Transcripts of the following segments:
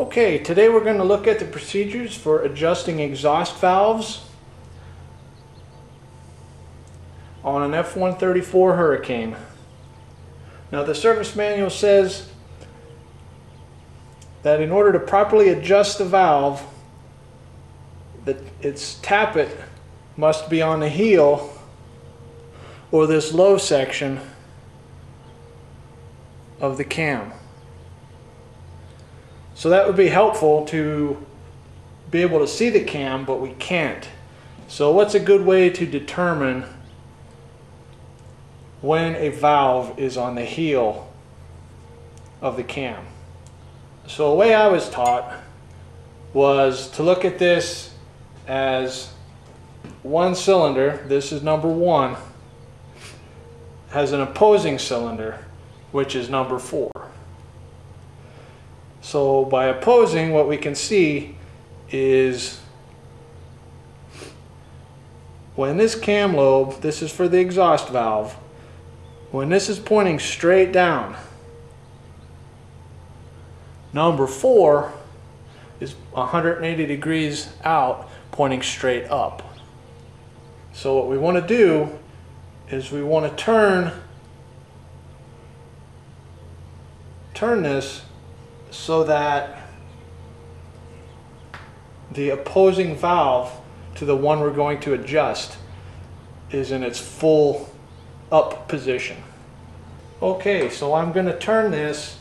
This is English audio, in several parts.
Okay, today we're going to look at the procedures for adjusting exhaust valves on an F-134 Hurricane. Now the service manual says that in order to properly adjust the valve, that its tappet must be on the heel or this low section of the cam. So that would be helpful to be able to see the cam, but we can't. So what's a good way to determine when a valve is on the heel of the cam? So the way I was taught was to look at this as one cylinder, this is number one, has an opposing cylinder, which is number four. So by opposing, what we can see is when this cam lobe, this is for the exhaust valve, when this is pointing straight down, number four is 180 degrees out, pointing straight up. So what we want to do is we want to turn turn this so that the opposing valve to the one we're going to adjust is in its full up position. Okay, so I'm going to turn this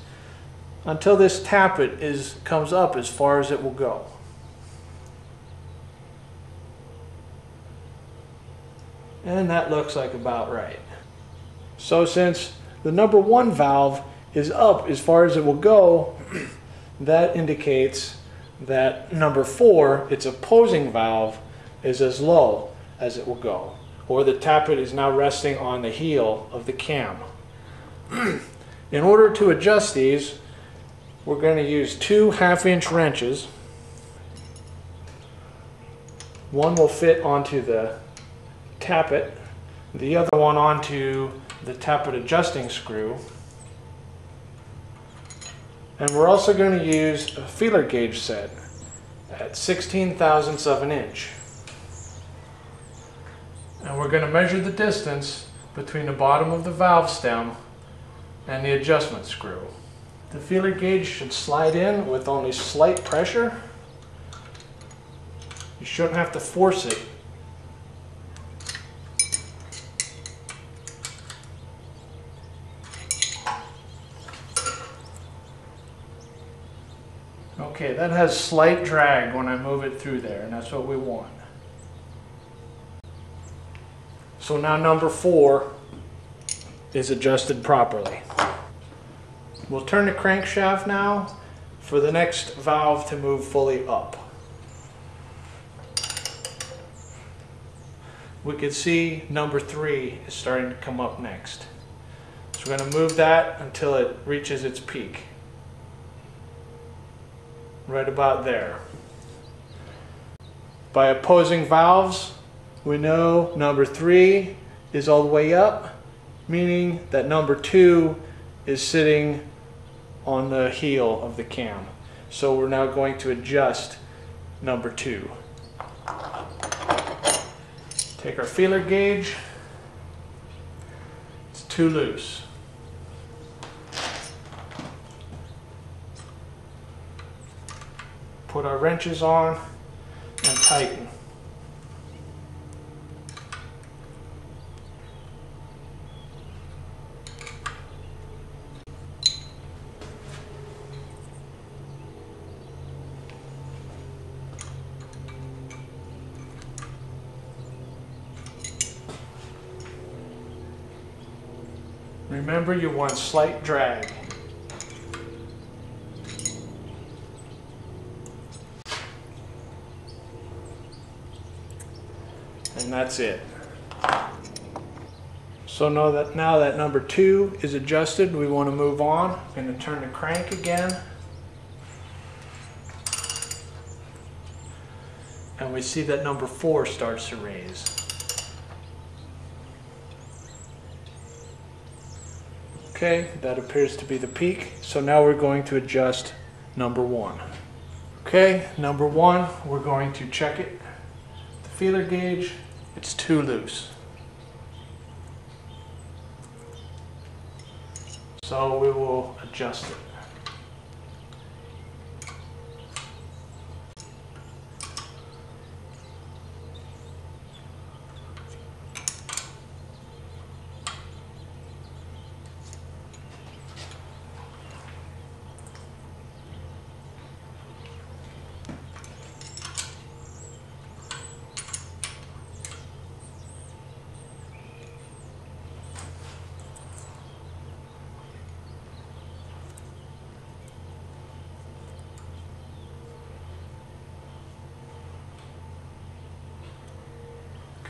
until this tappet is comes up as far as it will go. And that looks like about right. So since the number one valve is up as far as it will go, that indicates that number four, its opposing valve, is as low as it will go, or the tappet is now resting on the heel of the cam. In order to adjust these, we're going to use two half-inch wrenches. One will fit onto the tappet, the other one onto the tappet adjusting screw. And we're also going to use a feeler gauge set at 16 thousandths of an inch. And we're going to measure the distance between the bottom of the valve stem and the adjustment screw. The feeler gauge should slide in with only slight pressure. You shouldn't have to force it Okay, that has slight drag when I move it through there, and that's what we want. So now number four is adjusted properly. We'll turn the crankshaft now for the next valve to move fully up. We can see number three is starting to come up next. So we're going to move that until it reaches its peak right about there. By opposing valves, we know number three is all the way up, meaning that number two is sitting on the heel of the cam. So we're now going to adjust number two. Take our feeler gauge. It's too loose. Put our wrenches on and tighten. Remember you want slight drag. And that's it. So know that now that number two is adjusted, we want to move on. I'm going to turn the crank again. And we see that number four starts to raise. Okay, that appears to be the peak. So now we're going to adjust number one. Okay, number one, we're going to check it. Feeler gauge, it's too loose. So we will adjust it.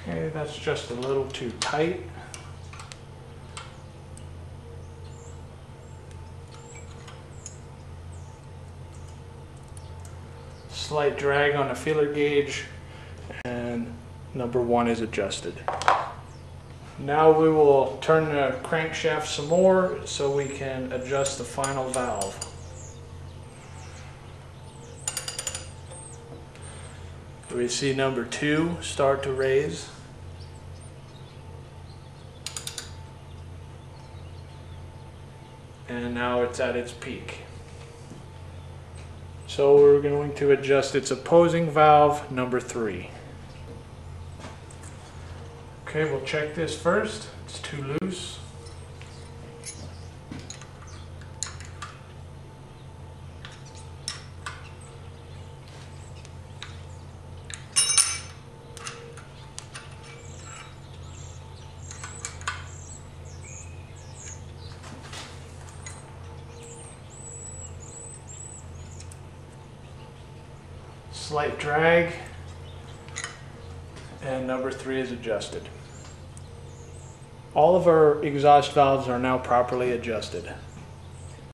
Okay, that's just a little too tight. Slight drag on the feeler gauge and number one is adjusted. Now we will turn the crankshaft some more so we can adjust the final valve. We see number two start to raise. And now it's at its peak. So we're going to adjust its opposing valve, number three. Okay, we'll check this first. It's too loose. Slight drag. And number three is adjusted. All of our exhaust valves are now properly adjusted.